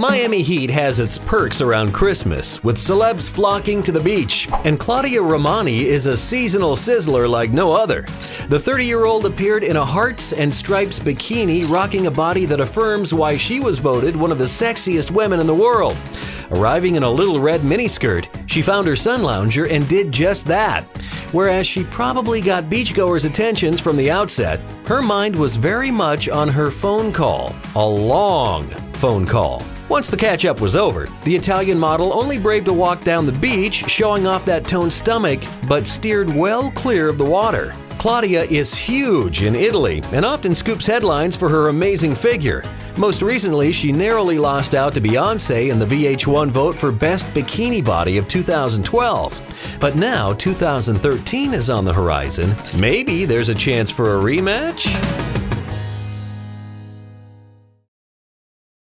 Miami Heat has its perks around Christmas, with celebs flocking to the beach, and Claudia Romani is a seasonal sizzler like no other. The 30 year old appeared in a hearts and stripes bikini, rocking a body that affirms why she was voted one of the sexiest women in the world. Arriving in a little red miniskirt, she found her sun lounger and did just that. Whereas she probably got beachgoers' attentions from the outset, her mind was very much on her phone call. A long phone call. Once the catch up was over, the Italian model only braved a walk down the beach, showing off that toned stomach, but steered well clear of the water. Claudia is huge in Italy and often scoops headlines for her amazing figure. Most recently, she narrowly lost out to Beyonce in the VH1 vote for Best Bikini Body of 2012. But now 2013 is on the horizon. Maybe there's a chance for a rematch?